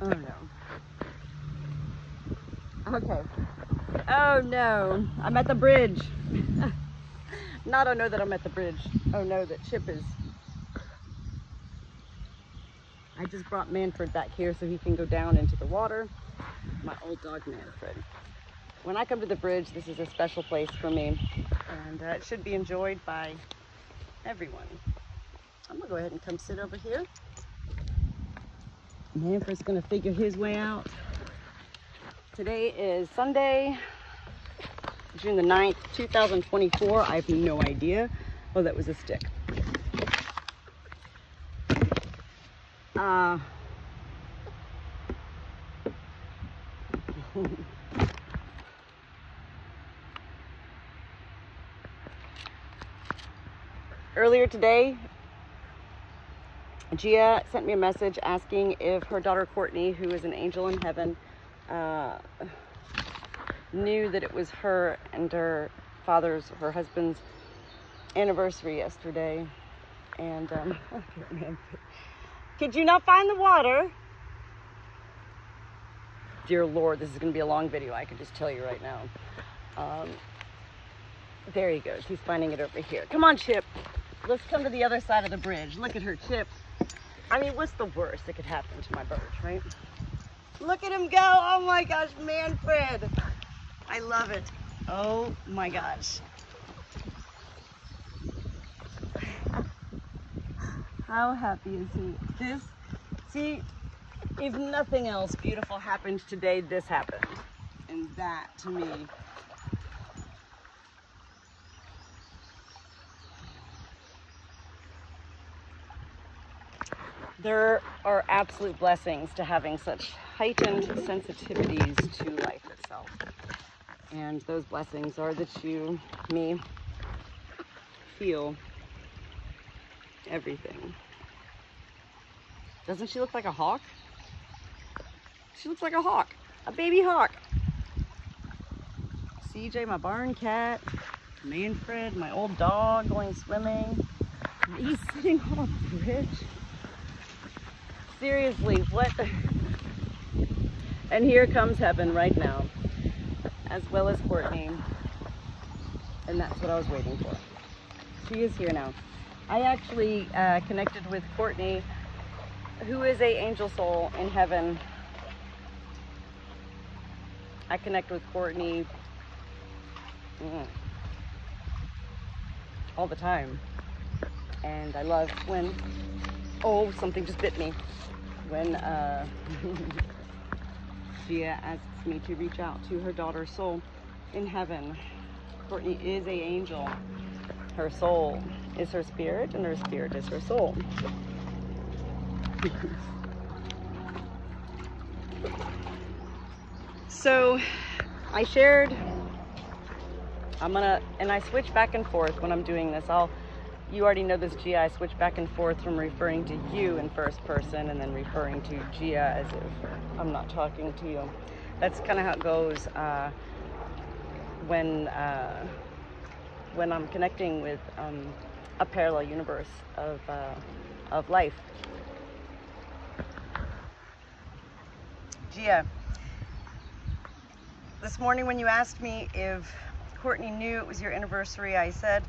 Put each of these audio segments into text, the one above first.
Oh no. Okay. Oh no, I'm at the bridge. Not oh no that I'm at the bridge. Oh no that Chip is. I just brought Manfred back here so he can go down into the water. My old dog Manfred. When I come to the bridge, this is a special place for me and uh, it should be enjoyed by everyone. I'm gonna go ahead and come sit over here. Manfred's gonna figure his way out. Today is Sunday, June the 9th, 2024. I have no idea. Oh, that was a stick. Uh, earlier today, Gia sent me a message asking if her daughter Courtney, who is an angel in heaven, uh, knew that it was her and her father's, her husband's anniversary yesterday. And, um, could you not find the water? Dear Lord, this is going to be a long video. I can just tell you right now. Um, there he goes. He's finding it over here. Come on, Chip. Let's come to the other side of the bridge. Look at her, Chip. I mean, what's the worst that could happen to my bird, right? Look at him go. Oh my gosh, Manfred. I love it. Oh my gosh. How happy is he? This, see, if nothing else beautiful happened today, this happened. And that, to me, there are absolute blessings to having such heightened sensitivities to life itself. And those blessings are that you, me, feel everything. Doesn't she look like a hawk? She looks like a hawk, a baby hawk. CJ, my barn cat, Manfred, my old dog going swimming. He's sitting on a bridge seriously, what? and here comes heaven right now, as well as Courtney. And that's what I was waiting for. She is here now. I actually uh, connected with Courtney, who is a angel soul in heaven. I connect with Courtney mm, all the time. And I love when, oh, something just bit me when uh, Gia asks me to reach out to her daughter's soul in heaven. Courtney is a angel. Her soul is her spirit, and her spirit is her soul. so I shared, I'm gonna, and I switch back and forth when I'm doing this. I'll you already know this Gia. I switch back and forth from referring to you in first person and then referring to Gia as if I'm not talking to you. That's kind of how it goes uh, when uh, when I'm connecting with um, a parallel universe of uh, of life. Gia, this morning when you asked me if Courtney knew it was your anniversary, I said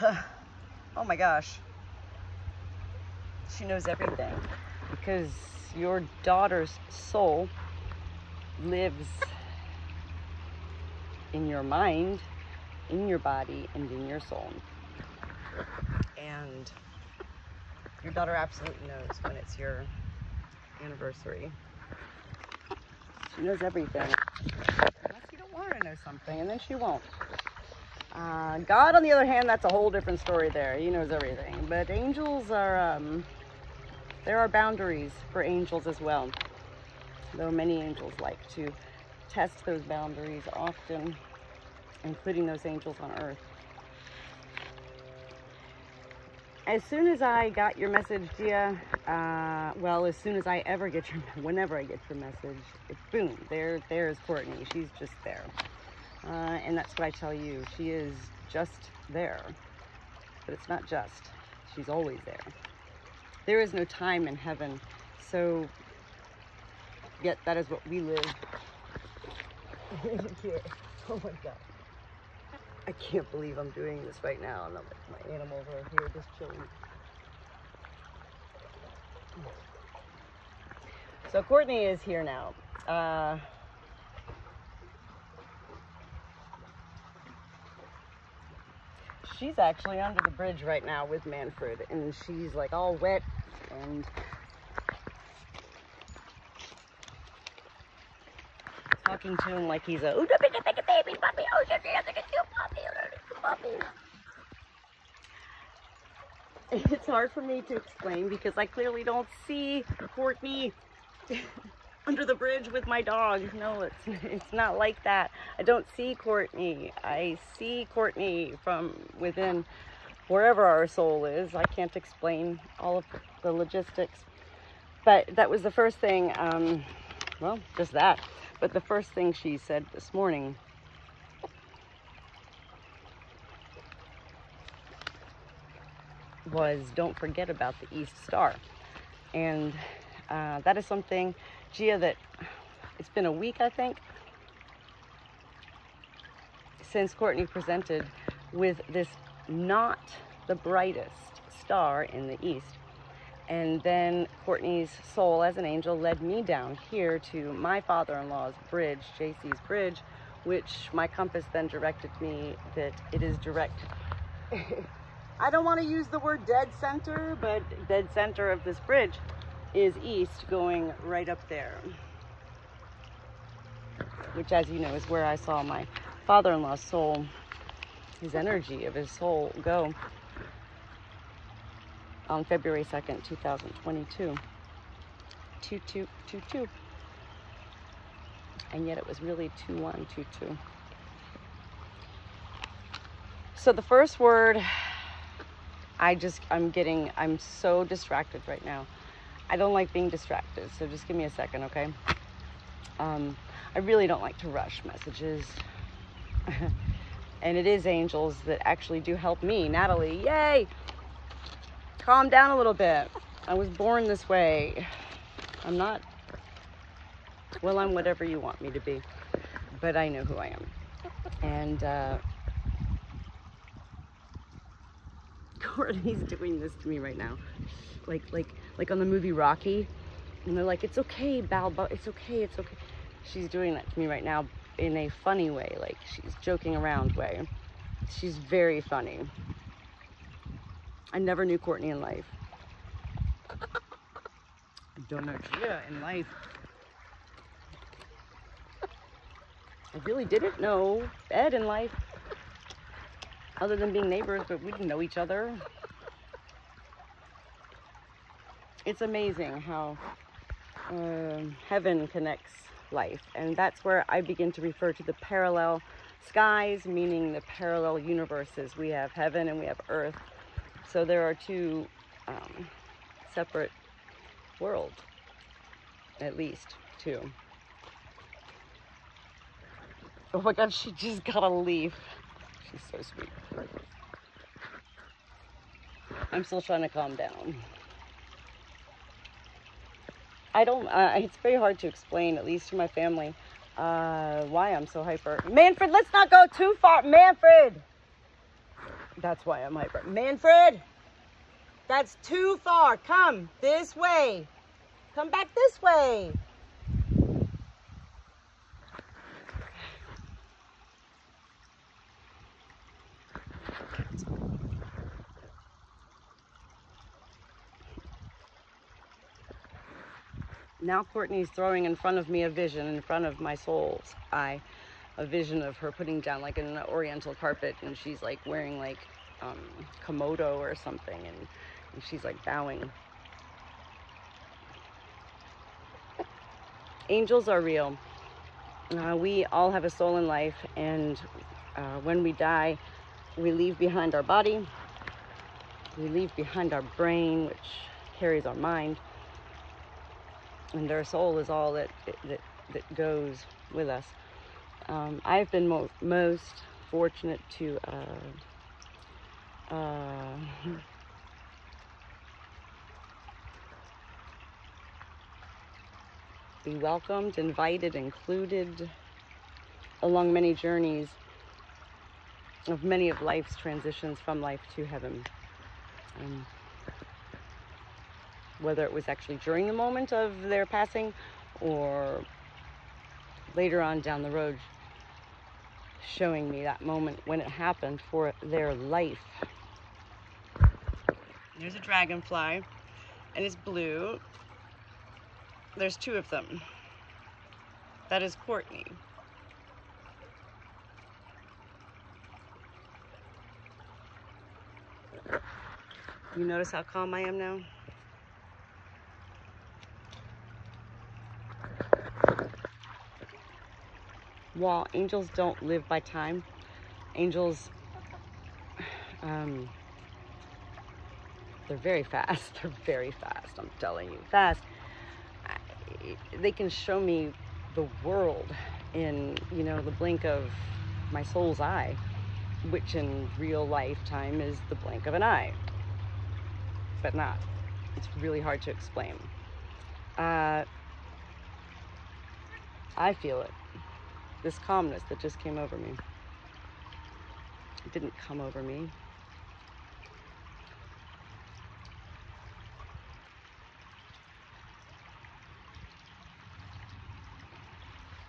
oh my gosh. She knows everything because your daughter's soul lives in your mind, in your body, and in your soul. And your daughter absolutely knows when it's your anniversary. She knows everything. Unless you don't want her to know something, and then she won't. Uh, God, on the other hand, that's a whole different story there. He knows everything. But angels are, um, there are boundaries for angels as well. Though many angels like to test those boundaries often, including those angels on earth. As soon as I got your message, Gia, uh, well, as soon as I ever get your, whenever I get your message, boom, there, there's Courtney. She's just there. Uh, and that's what I tell you. She is just there. But it's not just. She's always there. There is no time in heaven. So Yet that is what we live here. Oh my god. I can't believe I'm doing this right now and I'm, my animals are here just chilling. So Courtney is here now. Uh, she's actually under the bridge right now with Manfred and she's like all wet and talking to him like he's a ooh, baby puppy, oh, a cute puppy, oh, puppy. It's hard for me to explain because I clearly don't see Courtney under the bridge with my dog. No, it's it's not like that. I don't see Courtney. I see Courtney from within wherever our soul is. I can't explain all of the logistics. But that was the first thing, um, well, just that. But the first thing she said this morning was don't forget about the East Star. And uh, that is something, Gia, that it's been a week, I think, since Courtney presented with this not the brightest star in the East. And then Courtney's soul as an angel led me down here to my father-in-law's bridge, JC's bridge, which my compass then directed me that it is direct. I don't want to use the word dead center, but dead center of this bridge is east going right up there. Which as you know is where I saw my father-in-law's soul, his energy of his soul go on February 2nd, 2022. 2222. And yet it was really 2122. So the first word, I just, I'm getting, I'm so distracted right now. I don't like being distracted, so just give me a second, okay? Um, I really don't like to rush messages. and it is angels that actually do help me. Natalie, yay! calm down a little bit. I was born this way. I'm not, well, I'm whatever you want me to be, but I know who I am. And uh, Courtney's doing this to me right now. Like, like, like on the movie Rocky. And they're like, it's okay, Balboa, it's okay, it's okay. She's doing that to me right now in a funny way, like she's joking around way. She's very funny. I never knew Courtney in life. I don't know Gia in life. I really didn't know Ed in life. Other than being neighbors, but we didn't know each other. It's amazing how um, heaven connects life. And that's where I begin to refer to the parallel skies, meaning the parallel universes. We have heaven and we have earth. So there are two um, separate worlds, at least two. Oh my God, she just got a leaf. She's so sweet. I'm still trying to calm down. I don't, uh, it's very hard to explain, at least to my family, uh, why I'm so hyper. Manfred, let's not go too far. Manfred! That's why I'm hyper. Manfred, that's too far. Come this way. Come back this way. Now Courtney's throwing in front of me a vision, in front of my soul's eye a vision of her putting down like an oriental carpet and she's like wearing like um, komodo or something and, and she's like bowing. Angels are real. Uh, we all have a soul in life and uh, when we die, we leave behind our body, we leave behind our brain, which carries our mind, and our soul is all that, that, that goes with us. Um, I've been mo most fortunate to uh, uh, be welcomed, invited, included along many journeys of many of life's transitions from life to heaven. Um, whether it was actually during the moment of their passing or later on down the road, showing me that moment when it happened for their life. There's a dragonfly, and it's blue. There's two of them. That is Courtney. You notice how calm I am now? While angels don't live by time, angels, um, they're very fast. They're very fast, I'm telling you, fast. They can show me the world in, you know, the blink of my soul's eye, which in real lifetime is the blink of an eye but not. It's really hard to explain. Uh, I feel it. This calmness that just came over me. It didn't come over me.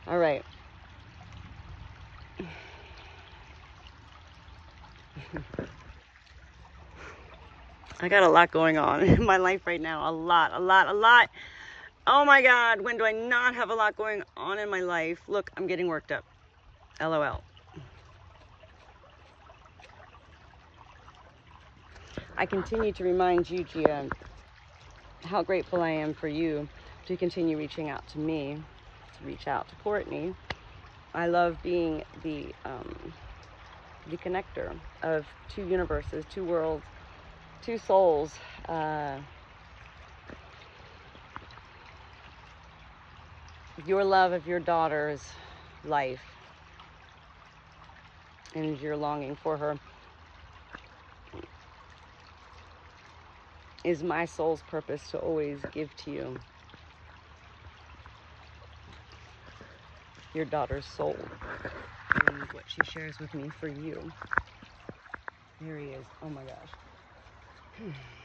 All right. I got a lot going on in my life right now. A lot, a lot, a lot. Oh my God, when do I not have a lot going on in my life? Look, I'm getting worked up. LOL. I continue to remind you, Gia, how grateful I am for you to continue reaching out to me, to reach out to Courtney. I love being the, um, the connector of two universes, two worlds, two souls. Uh, your love of your daughter's life and your longing for her is my soul's purpose to always give to you your daughter's soul and what she shares with me for you. There he is. Oh my gosh.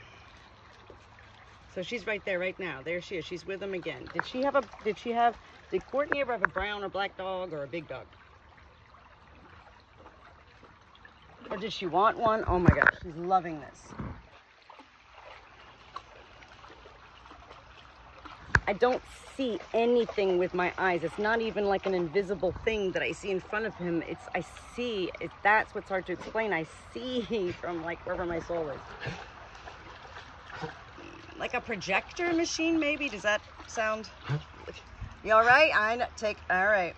So she's right there right now. There she is. She's with him again. Did she have a, did she have, did Courtney ever have a brown or black dog or a big dog? Or did she want one? Oh my gosh, she's loving this. I don't see anything with my eyes. It's not even like an invisible thing that I see in front of him. It's, I see, it, that's what's hard to explain. I see from like wherever my soul is like a projector machine maybe does that sound you all right i know take all right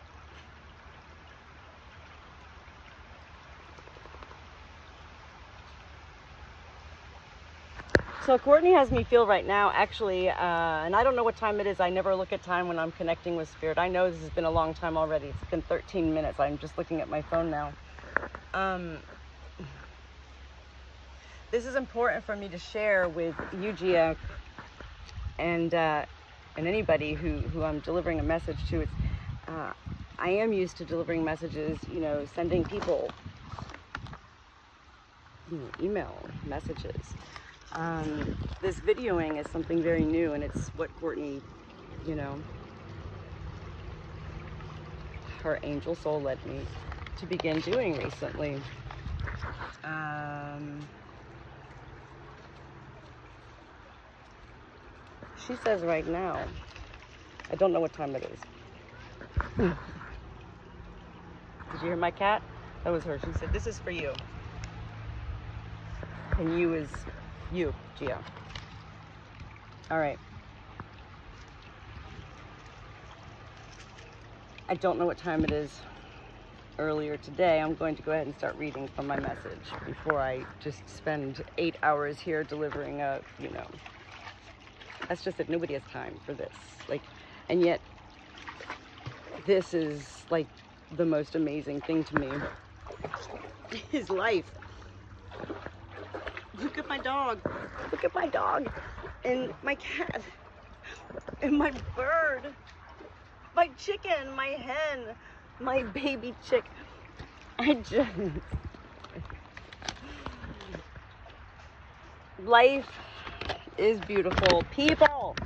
So Courtney has me feel right now, actually, uh, and I don't know what time it is. I never look at time when I'm connecting with Spirit. I know this has been a long time already. It's been 13 minutes. I'm just looking at my phone now. Um, this is important for me to share with you, and uh, and anybody who, who I'm delivering a message to. It's, uh, I am used to delivering messages, you know, sending people you know, email messages. Um, this videoing is something very new, and it's what Courtney, you know, her angel soul led me to begin doing recently. Um, she says right now. I don't know what time it is. Did you hear my cat? That was her. She said, this is for you. And you is you, Gia. All right. I don't know what time it is earlier today. I'm going to go ahead and start reading from my message before I just spend eight hours here delivering a, you know, that's just that nobody has time for this. Like, and yet this is like the most amazing thing to me. His life. Look at my dog. Look at my dog and my cat and my bird. my chicken, my hen, my baby chick. I just. Life is beautiful. People!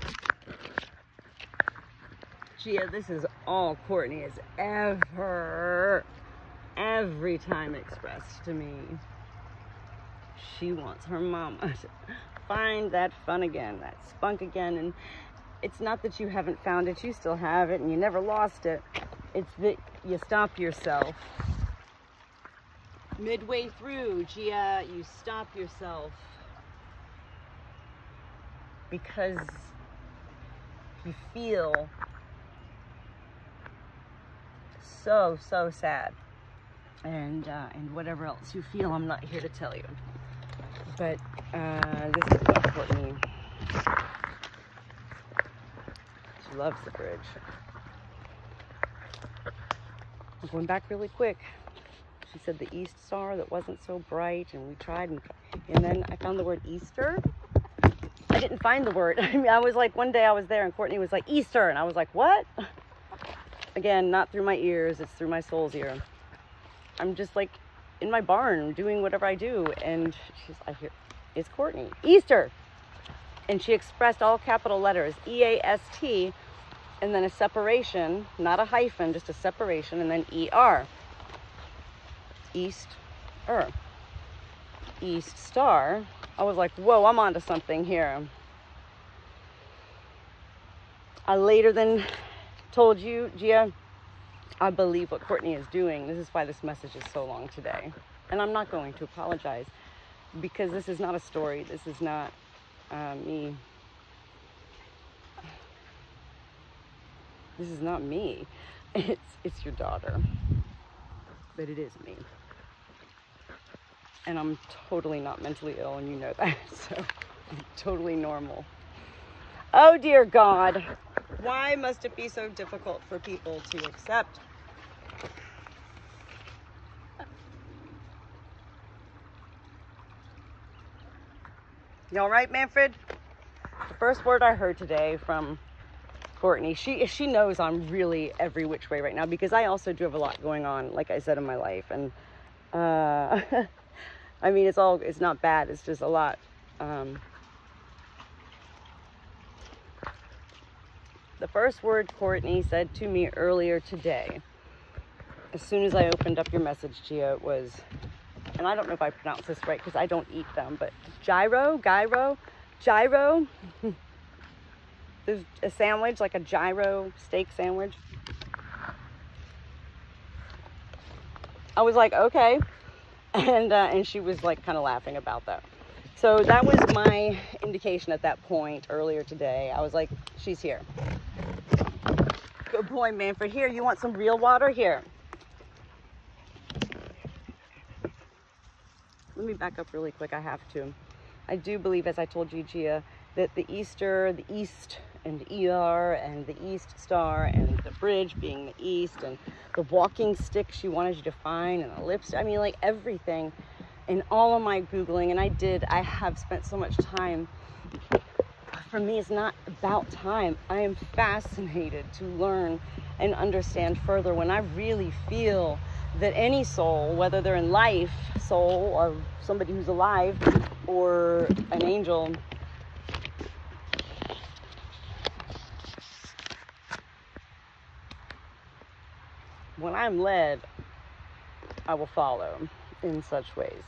Gia, this is all Courtney has ever, every time expressed to me. She wants her mama to find that fun again, that spunk again. And it's not that you haven't found it, you still have it and you never lost it. It's that you stop yourself. Midway through, Gia, you stop yourself because you feel so so sad. And uh, and whatever else you feel I'm not here to tell you. But uh, this is what Courtney she loves the bridge. I'm going back really quick. She said the east star that wasn't so bright and we tried and, and then I found the word Easter I didn't find the word. I mean, I was like, one day I was there and Courtney was like, Easter. And I was like, what? Again, not through my ears, it's through my soul's ear. I'm just like in my barn doing whatever I do. And she's, I hear, it's Courtney. Easter. And she expressed all capital letters, E A S T, and then a separation, not a hyphen, just a separation, and then E R. East, er. East Star, I was like, whoa, I'm onto something here. I later than told you, Gia, I believe what Courtney is doing. This is why this message is so long today. And I'm not going to apologize because this is not a story. This is not uh, me. This is not me. It's, it's your daughter. But it is me and I'm totally not mentally ill, and you know that, so I'm totally normal. Oh dear God, why must it be so difficult for people to accept? You all right, Manfred? The first word I heard today from Courtney, she she knows I'm really every which way right now because I also do have a lot going on, like I said, in my life, and uh, I mean, it's all, it's not bad. It's just a lot. Um, the first word Courtney said to me earlier today, as soon as I opened up your message, Gia, was, and I don't know if I pronounce this right because I don't eat them, but gyro, gyro, gyro. There's a sandwich, like a gyro steak sandwich. I was like, okay and uh, and she was like kind of laughing about that. So that was my indication at that point earlier today. I was like, she's here. Good boy, Manfred. Here, you want some real water? Here. Let me back up really quick. I have to. I do believe, as I told you, Gia, that the Easter, the East, and ER, and the East Star, and the bridge being the East, and the walking stick she wanted you to find, and the lips. I mean, like everything. In all of my Googling, and I did, I have spent so much time. For me, it's not about time. I am fascinated to learn and understand further when I really feel that any soul, whether they're in life, soul, or somebody who's alive, or an angel, when I'm led, I will follow in such ways.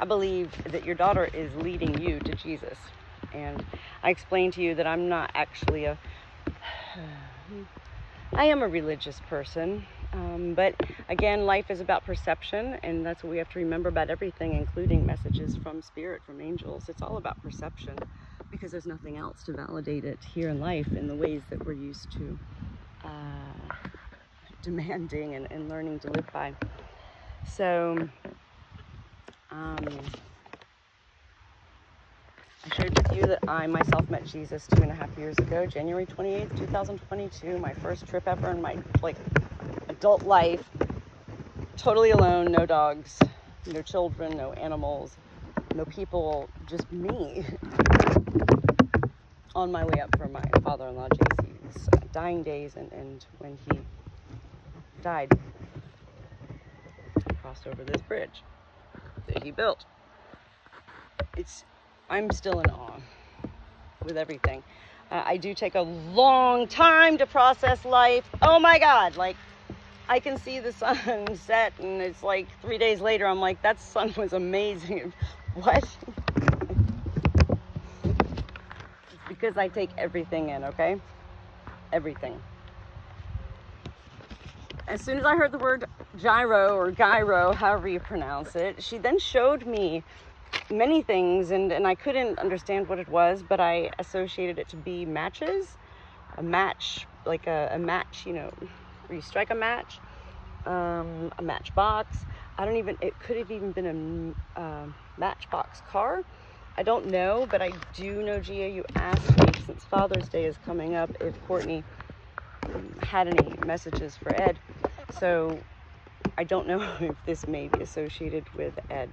I believe that your daughter is leading you to Jesus. And I explained to you that I'm not actually a. I am a religious person. Um, but again, life is about perception, and that's what we have to remember about everything, including messages from spirit, from angels. It's all about perception because there's nothing else to validate it here in life in the ways that we're used to uh, demanding and, and, learning to live by. So, um, I shared with you that I myself met Jesus two and a half years ago, January 28th, 2022, my first trip ever in my like adult life. Totally alone, no dogs, no children, no animals, no people, just me. On my way up for my father-in-law, his dying days and, and when he died, crossed over this bridge that he built. It's, I'm still in awe with everything. Uh, I do take a long time to process life. Oh my God, like I can see the sun set and it's like three days later, I'm like, that sun was amazing. what? it's because I take everything in, okay? Everything. As soon as I heard the word gyro or gyro, however you pronounce it, she then showed me many things and, and I couldn't understand what it was, but I associated it to be matches. A match, like a, a match, you know, where you strike a match, um, a matchbox. I don't even, it could have even been a uh, matchbox car. I don't know, but I do know, Gia, you asked me since Father's Day is coming up if Courtney had any messages for Ed. So I don't know if this may be associated with Ed.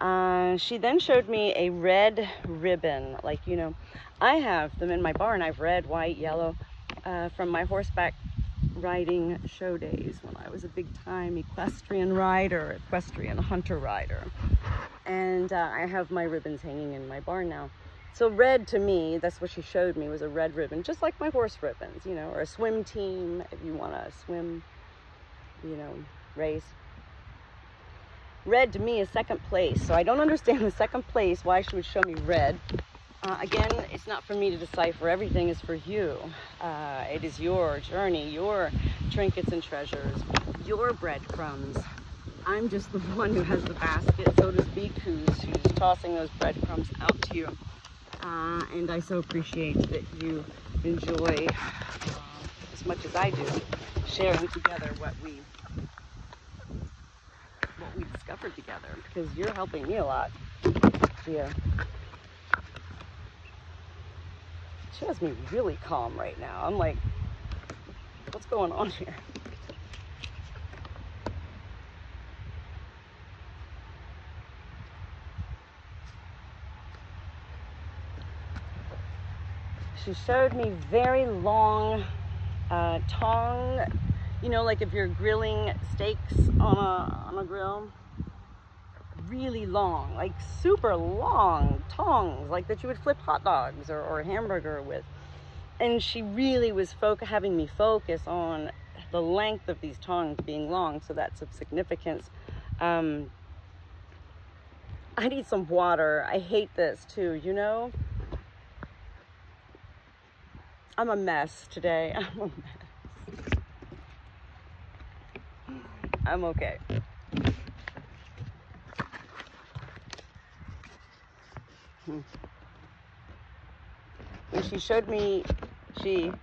Uh, she then showed me a red ribbon. Like, you know, I have them in my barn. I've red, white, yellow uh, from my horseback riding show days when I was a big time equestrian rider, equestrian hunter rider. And uh, I have my ribbons hanging in my barn now. So red to me, that's what she showed me, was a red ribbon, just like my horse ribbons, you know, or a swim team if you want to swim, you know, race red to me is second place. So I don't understand the second place, why she would show me red. Uh, again, it's not for me to decipher. Everything is for you. Uh, it is your journey, your trinkets and treasures, your breadcrumbs. I'm just the one who has the basket, so to speak, who's, who's tossing those breadcrumbs out to you. Uh, and I so appreciate that you enjoy, uh, as much as I do, sharing together what we what we discovered together because you're helping me a lot. Yeah. She has me really calm right now. I'm like, what's going on here? She showed me very long uh, tong you know, like if you're grilling steaks on a, on a grill, really long, like super long tongs, like that you would flip hot dogs or, or a hamburger with. And she really was having me focus on the length of these tongs being long, so that's of significance. Um, I need some water. I hate this too, you know? I'm a mess today. I'm a mess. I'm okay. Hmm. When she showed me, she,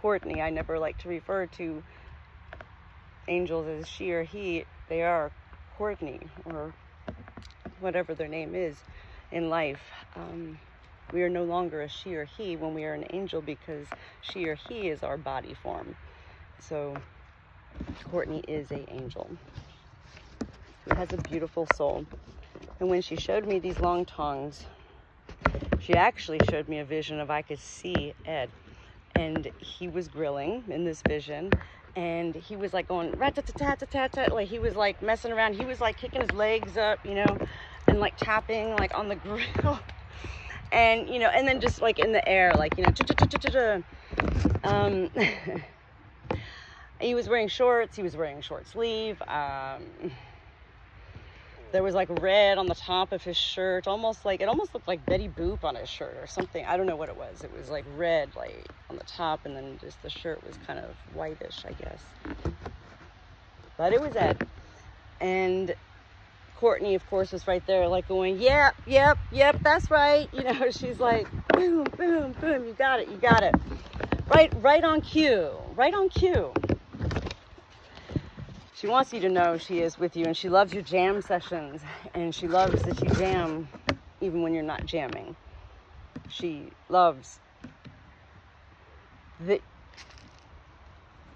Courtney, I never like to refer to angels as she or he. They are Courtney or whatever their name is in life. Um, we are no longer a she or he when we are an angel because she or he is our body form. So Courtney is a angel who has a beautiful soul. And when she showed me these long tongs, she actually showed me a vision of I could see Ed. And he was grilling in this vision. And he was like going rat tat tat tat tat. Like he was like messing around. He was like kicking his legs up, you know, and like tapping like on the grill. And you know, and then just like in the air, like you know, um, he was wearing shorts. He was wearing a short sleeve. Um, there was like red on the top of his shirt, almost like it almost looked like Betty Boop on his shirt or something. I don't know what it was. It was like red, like on the top, and then just the shirt was kind of whitish, I guess. But it was Ed, and Courtney, of course, was right there, like going, "Yep, yep, yep, that's right." You know, she's like, "Boom, boom, boom, you got it, you got it." Right, right on cue, right on cue. She wants you to know she is with you and she loves your jam sessions and she loves that you jam even when you're not jamming. She loves that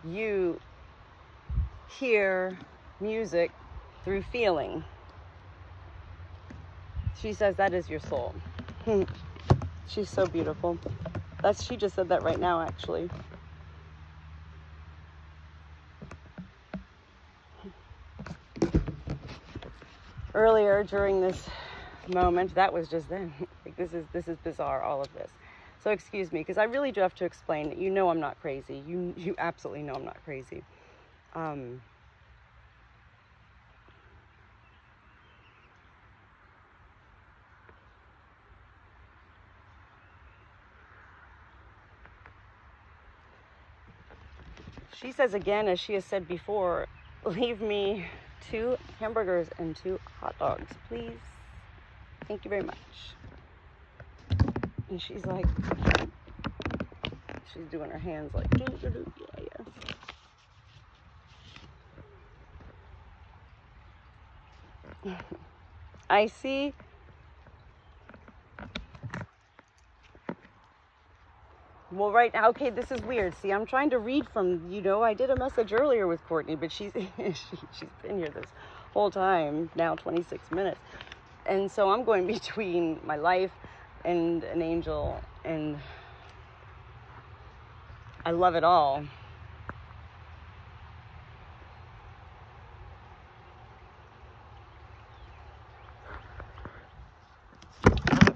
you hear music through feeling. She says that is your soul. She's so beautiful. That's she just said that right now, actually. Earlier during this moment, that was just then. like this is this is bizarre. All of this. So excuse me, because I really do have to explain. You know I'm not crazy. You you absolutely know I'm not crazy. Um, She says again, as she has said before, leave me two hamburgers and two hot dogs, please. Thank you very much. And she's like, she's doing her hands like, doo, doo, doo, yeah, yeah. I see Well, right now, okay, this is weird. See, I'm trying to read from, you know, I did a message earlier with Courtney, but she's she, she's been here this whole time, now 26 minutes. And so I'm going between my life and an angel, and I love it all.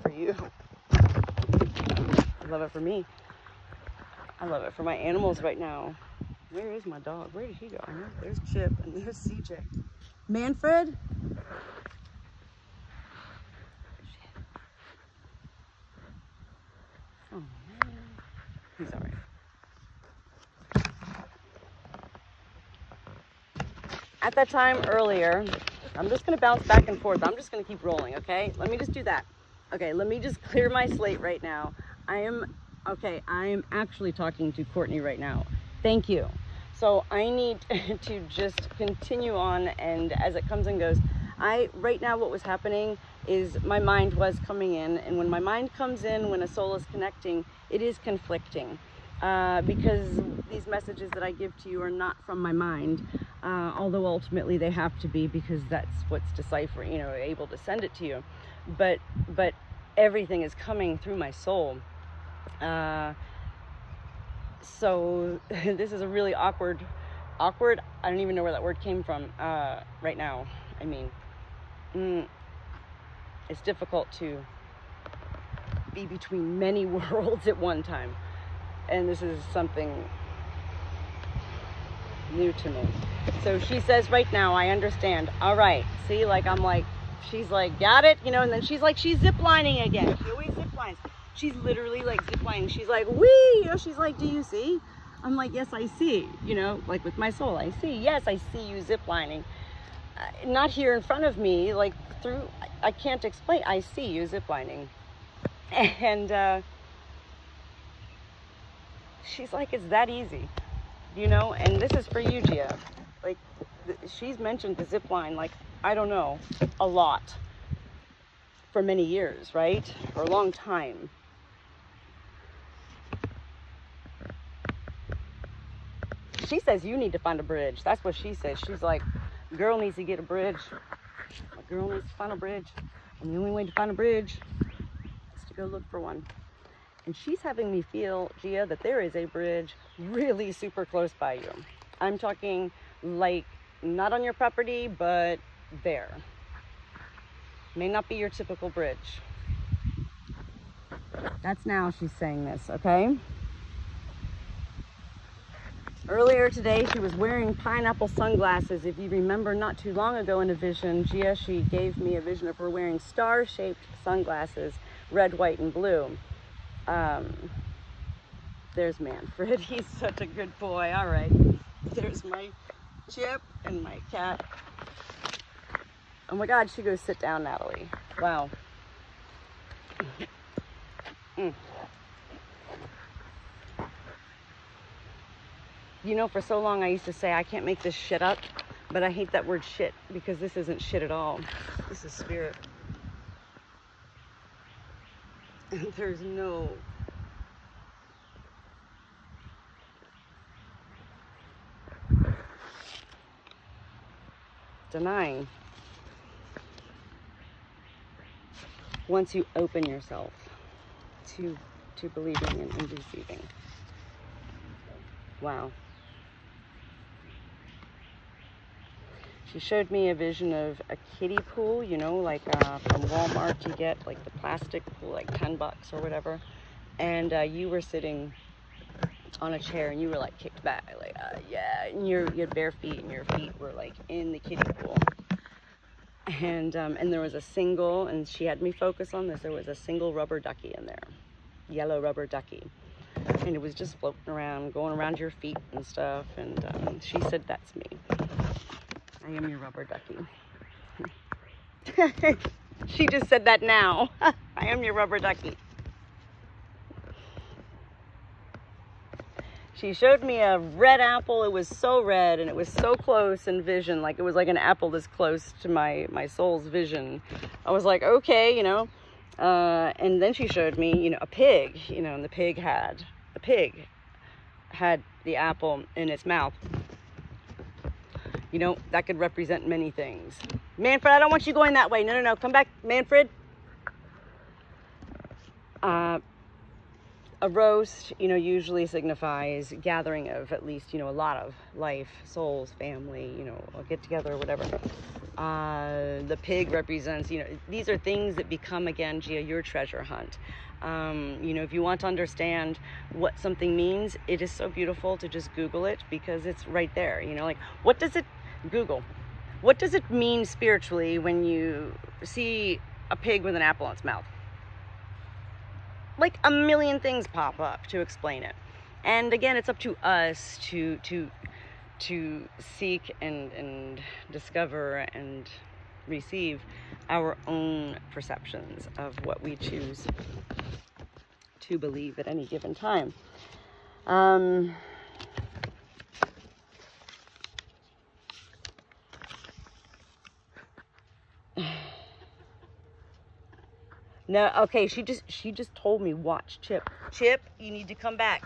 For you. I love it for me. I love it for my animals right now. Where is my dog? Where did he go? There's Chip and there's CJ. Manfred? Man. He's alright. At that time earlier, I'm just gonna bounce back and forth. I'm just gonna keep rolling, okay? Let me just do that. Okay, let me just clear my slate right now. I am okay, I'm actually talking to Courtney right now. Thank you. So I need to just continue on and as it comes and goes, I, right now what was happening is my mind was coming in and when my mind comes in, when a soul is connecting, it is conflicting. Uh, because these messages that I give to you are not from my mind, uh, although ultimately they have to be because that's what's deciphering, you know, able to send it to you. But, but everything is coming through my soul. Uh, so this is a really awkward, awkward, I don't even know where that word came from uh, right now. I mean, mm, it's difficult to be between many worlds at one time. And this is something new to me. So she says right now, I understand. All right. See, like I'm like, she's like, got it, you know, and then she's like, she's ziplining again. She always she's literally like ziplining. She's like, wee, you know, she's like, do you see? I'm like, yes, I see, you know, like with my soul, I see, yes, I see you ziplining. Uh, not here in front of me, like through, I can't explain, I see you ziplining. And uh, she's like, it's that easy, you know, and this is for you, Gia. Like, she's mentioned the zip line, like, I don't know, a lot for many years, right? For a long time. She says you need to find a bridge. That's what she says. She's like, girl needs to get a bridge. A girl needs to find a bridge. And the only way to find a bridge is to go look for one. And she's having me feel, Gia, that there is a bridge really super close by you. I'm talking like not on your property, but there. May not be your typical bridge. That's now she's saying this, okay? Earlier today, she was wearing pineapple sunglasses. If you remember not too long ago in a vision, Gia, she gave me a vision of her wearing star-shaped sunglasses, red, white, and blue. Um, there's Manfred. He's such a good boy. All right. There's my chip and my cat. Oh my God, she goes sit down, Natalie. Wow. mm. You know, for so long I used to say, I can't make this shit up, but I hate that word shit because this isn't shit at all. This is spirit. And there's no denying once you open yourself to to believing and, and receiving. Wow. She showed me a vision of a kiddie pool, you know, like uh, from Walmart you get like the plastic pool, like 10 bucks or whatever. And uh, you were sitting on a chair and you were like kicked back, like, uh, yeah, and your, you had bare feet and your feet were like in the kiddie pool. And, um, and there was a single, and she had me focus on this, there was a single rubber ducky in there, yellow rubber ducky. And it was just floating around, going around your feet and stuff. And um, she said, that's me. I am your rubber ducky. she just said that now. I am your rubber ducky. She showed me a red apple. It was so red and it was so close in vision. Like it was like an apple this close to my, my soul's vision. I was like, okay, you know. Uh, and then she showed me, you know, a pig, you know, and the pig had, a pig had the apple in its mouth. You know, that could represent many things. Manfred, I don't want you going that way. No, no, no. Come back, Manfred. Uh, a roast, you know, usually signifies gathering of at least, you know, a lot of life, souls, family, you know, a get together whatever. Uh, the pig represents, you know, these are things that become, again, Gia, your treasure hunt. Um, you know, if you want to understand what something means, it is so beautiful to just Google it because it's right there. You know, like, what does it, Google, what does it mean spiritually when you see a pig with an apple in its mouth? like a million things pop up to explain it. And again, it's up to us to to to seek and and discover and receive our own perceptions of what we choose to believe at any given time. Um, No, okay, she just she just told me watch Chip. Chip, you need to come back.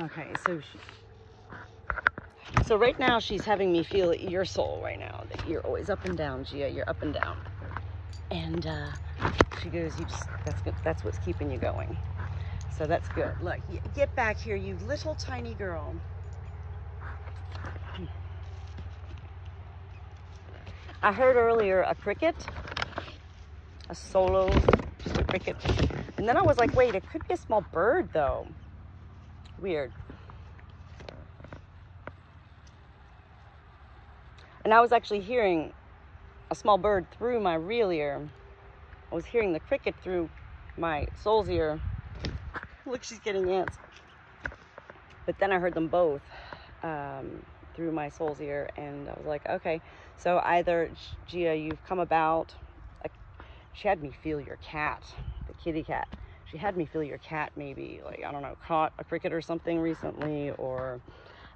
Okay, so she So right now she's having me feel your soul right now that you're always up and down, Gia, you're up and down. And uh she goes, you just that's that's what's keeping you going. So that's good. Look, get back here, you little tiny girl. I heard earlier a cricket, a solo just a cricket. And then I was like, wait, it could be a small bird though. Weird. And I was actually hearing a small bird through my real ear. I was hearing the cricket through my soul's ear. Look, she's getting ants. But then I heard them both um, through my soul's ear, and I was like, okay, so either Gia, you've come about she had me feel your cat, the kitty cat. She had me feel your cat maybe, like, I don't know, caught a cricket or something recently, or,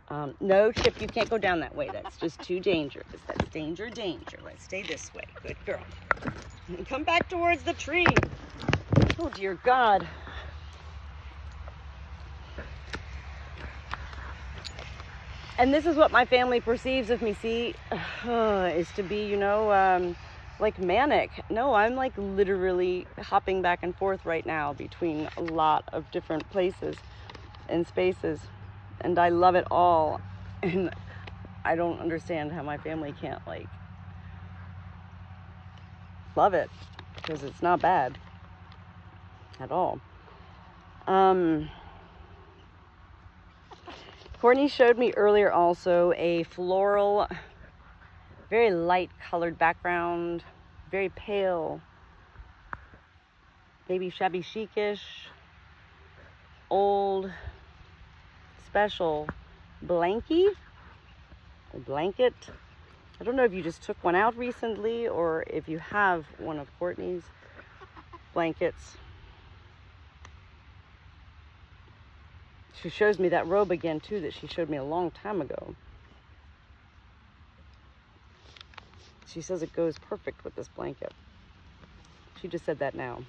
um, no, Chip, you can't go down that way. That's just too dangerous. That's danger, danger. Let's stay this way. Good girl. And come back towards the tree. Oh, dear God. And this is what my family perceives of me, see, uh, is to be, you know, um, like manic. No, I'm like literally hopping back and forth right now between a lot of different places and spaces. And I love it all. And I don't understand how my family can't like love it because it's not bad at all. Um, Courtney showed me earlier also a floral very light colored background, very pale, maybe shabby chicish, old, special blankie or blanket. I don't know if you just took one out recently or if you have one of Courtney's blankets. She shows me that robe again too that she showed me a long time ago. She says it goes perfect with this blanket. She just said that now.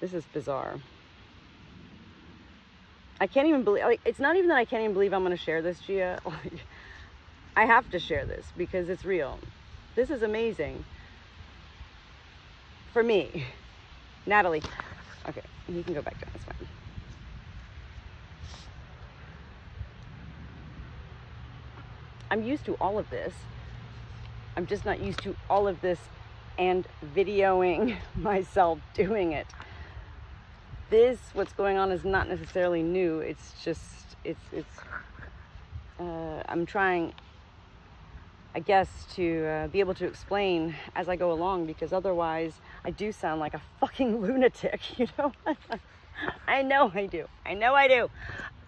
This is bizarre. I can't even believe, like, it's not even that I can't even believe I'm going to share this, Gia. Like, I have to share this because it's real. This is amazing. For me, Natalie. Okay, you can go back down, it's fine. I'm used to all of this. I'm just not used to all of this and videoing myself doing it. This, what's going on, is not necessarily new. It's just, it's, it's, uh, I'm trying, I guess, to uh, be able to explain as I go along because otherwise I do sound like a fucking lunatic, you know? I know I do. I know I do.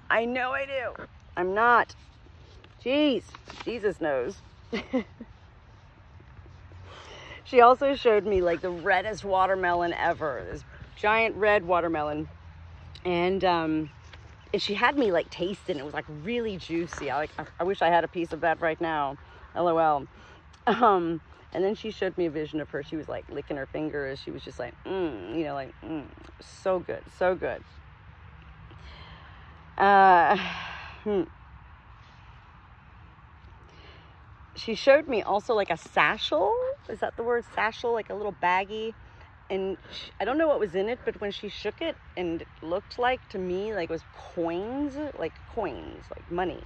I know I do. I'm not. Jeez, Jesus knows. she also showed me like the reddest watermelon ever. This giant red watermelon. And um and she had me like taste it it was like really juicy. I like I, I wish I had a piece of that right now. LOL. Um and then she showed me a vision of her. She was like licking her fingers. She was just like, mm, you know, like, mm, so good, so good. Uh, hmm she showed me also like a satchel. Is that the word satchel? Like a little baggie. And she, I don't know what was in it, but when she shook it and it looked like to me like it was coins, like coins, like money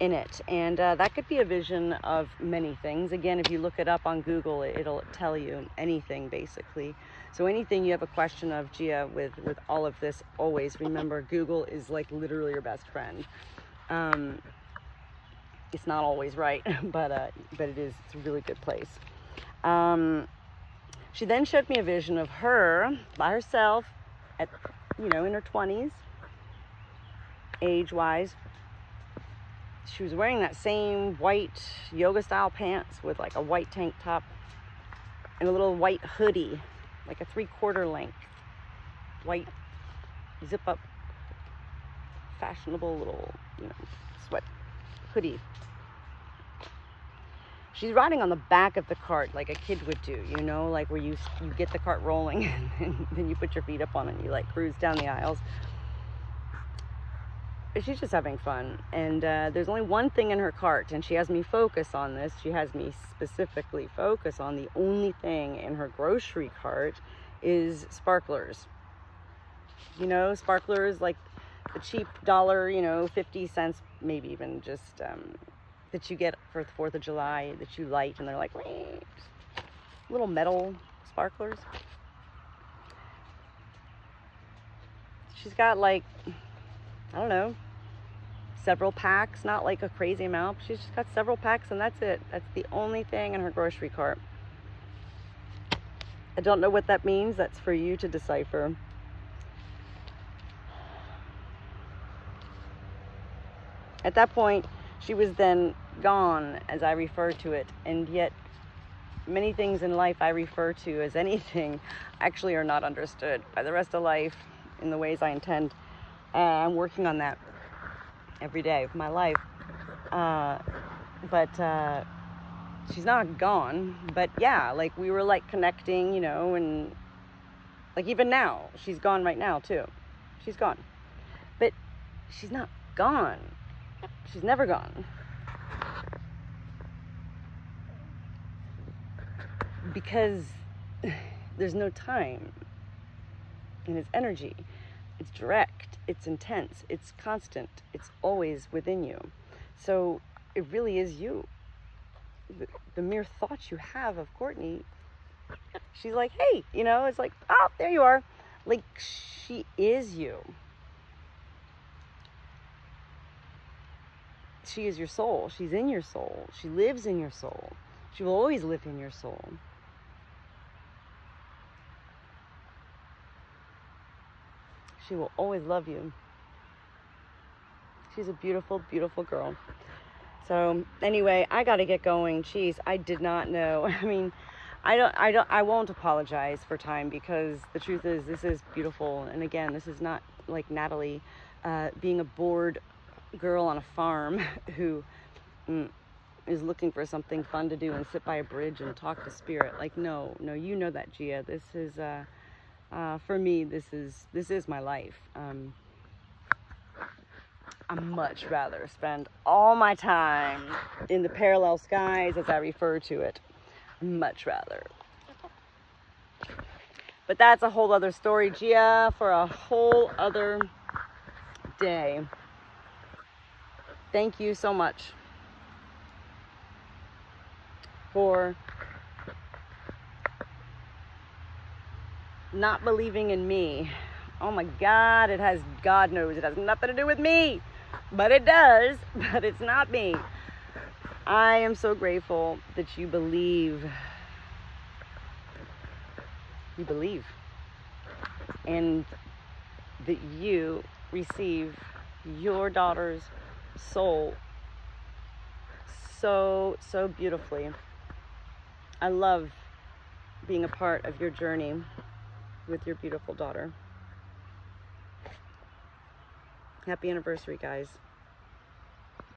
in it. And uh, that could be a vision of many things. Again, if you look it up on Google, it'll tell you anything basically. So anything you have a question of, Gia, with, with all of this, always remember Google is like literally your best friend. Um, it's not always right, but uh, but it is. It's a really good place. Um, she then showed me a vision of her by herself, at you know in her twenties, age-wise. She was wearing that same white yoga style pants with like a white tank top and a little white hoodie, like a three-quarter length white zip up fashionable little you know sweat hoodie she's riding on the back of the cart like a kid would do, you know, like where you you get the cart rolling and then you put your feet up on it and you like cruise down the aisles. But she's just having fun. And uh, there's only one thing in her cart, and she has me focus on this. She has me specifically focus on the only thing in her grocery cart is sparklers. You know, sparklers like the cheap dollar, you know, 50 cents, maybe even just um, that you get for the 4th of July that you light and they're like little metal sparklers. She's got like, I don't know, several packs, not like a crazy amount. She's just got several packs and that's it. That's the only thing in her grocery cart. I don't know what that means. That's for you to decipher. At that point, she was then gone, as I refer to it, and yet many things in life I refer to as anything actually are not understood by the rest of life in the ways I intend. Uh, I'm working on that every day of my life. Uh, but uh, she's not gone. But yeah, like we were like connecting, you know, and like even now, she's gone right now too. She's gone. But she's not gone. She's never gone. Because there's no time. And it's energy. It's direct. It's intense. It's constant. It's always within you. So it really is you. The, the mere thoughts you have of Courtney, she's like, hey, you know, it's like, oh, there you are. Like, she is you. She is your soul. She's in your soul. She lives in your soul. She will always live in your soul. She will always love you. She's a beautiful, beautiful girl. So anyway, I got to get going. Jeez, I did not know. I mean, I don't, I don't, I won't apologize for time because the truth is, this is beautiful. And again, this is not like Natalie uh, being a bored girl on a farm who mm, is looking for something fun to do and sit by a bridge and talk to spirit. Like, no, no, you know that, Gia. This is, uh, uh, for me, this is this is my life. Um, I much rather spend all my time in the parallel skies, as I refer to it. Much rather. But that's a whole other story, Gia, for a whole other day. Thank you so much. for not believing in me. Oh my God, it has, God knows, it has nothing to do with me, but it does, but it's not me. I am so grateful that you believe. You believe. And that you receive your daughter's soul so, so beautifully. I love being a part of your journey with your beautiful daughter. Happy anniversary, guys.